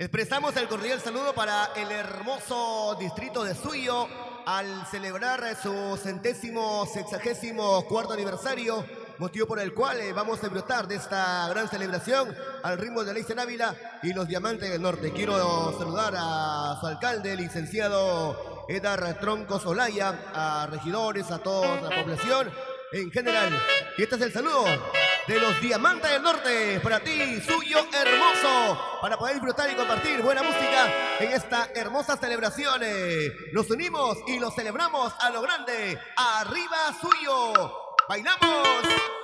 Expresamos el cordial saludo para el hermoso distrito de Suyo al celebrar su centésimo sexagésimo cuarto aniversario, motivo por el cual eh, vamos a disfrutar de esta gran celebración al ritmo de Leisen Ávila y los Diamantes del Norte. Quiero saludar a su alcalde, licenciado Edar Tronco Solaya, a regidores, a toda la población en general. Y este es el saludo de los Diamantes del Norte. Para ti, suyo hermoso. Para poder disfrutar y compartir buena música en esta hermosa celebración. Nos unimos y lo celebramos a lo grande. Arriba suyo. Bailamos.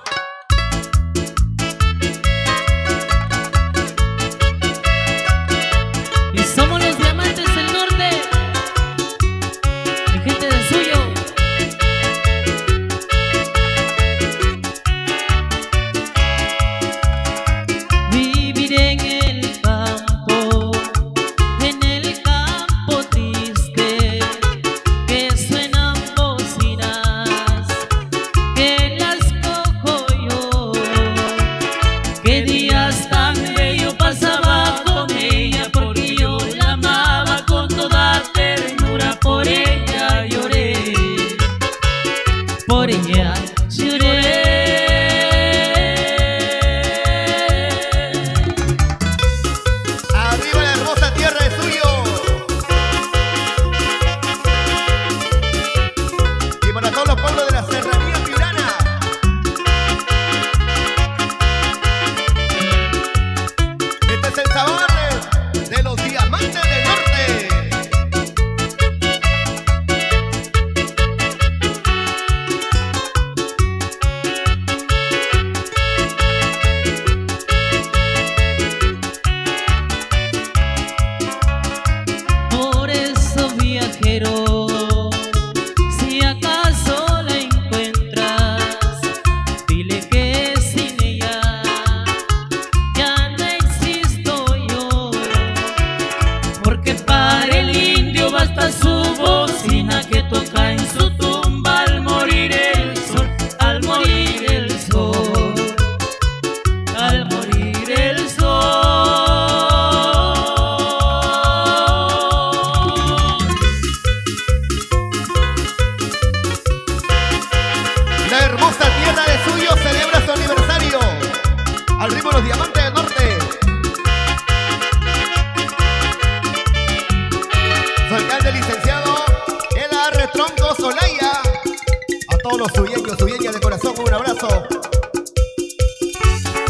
Todos los suyeños, suyeñas de corazón, un abrazo.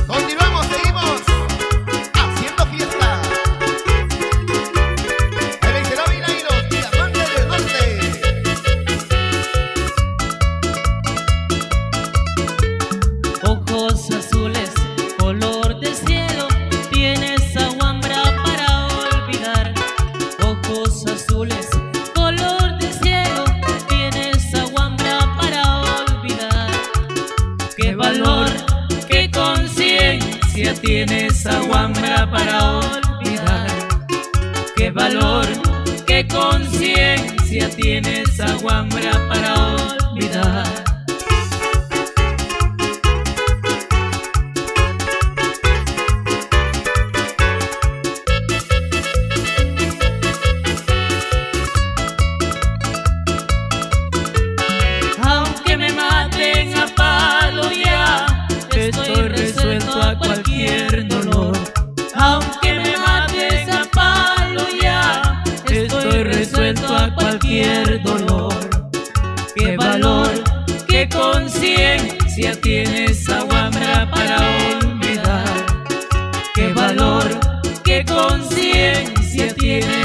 Continuamos, seguimos haciendo fiesta. El Eisenhower Ávila y los diamantes del norte. Ojos azules, color de cielo, tienes aguambra para olvidar. Ojos azules, valor, qué conciencia tienes aguambra para olvidar. Conciencia tienes aguambra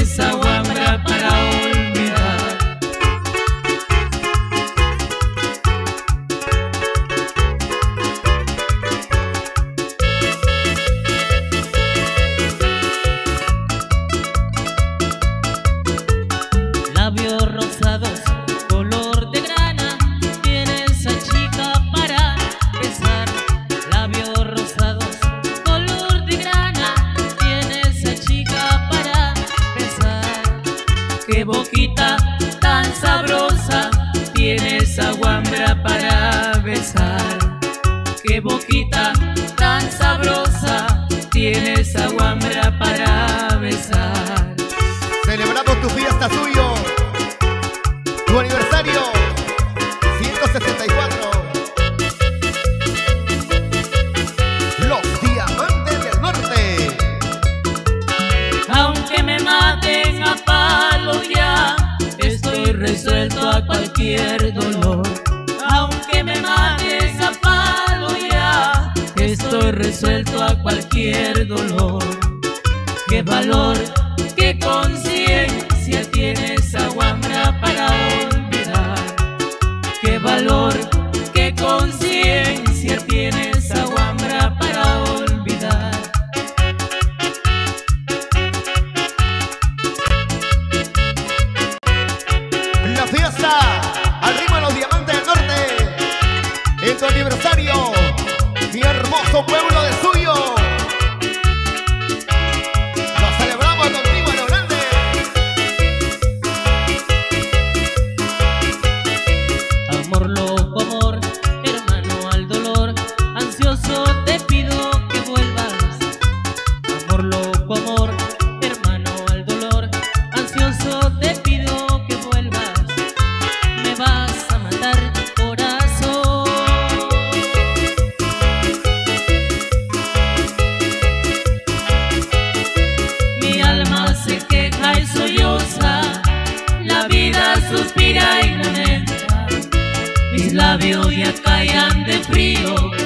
cualquier dolor. Aunque me mates a palo ya, estoy resuelto a cualquier dolor. Qué valor, qué conciencia tiene en tu aniversario, mi hermoso pueblo. labios ya caían de frío.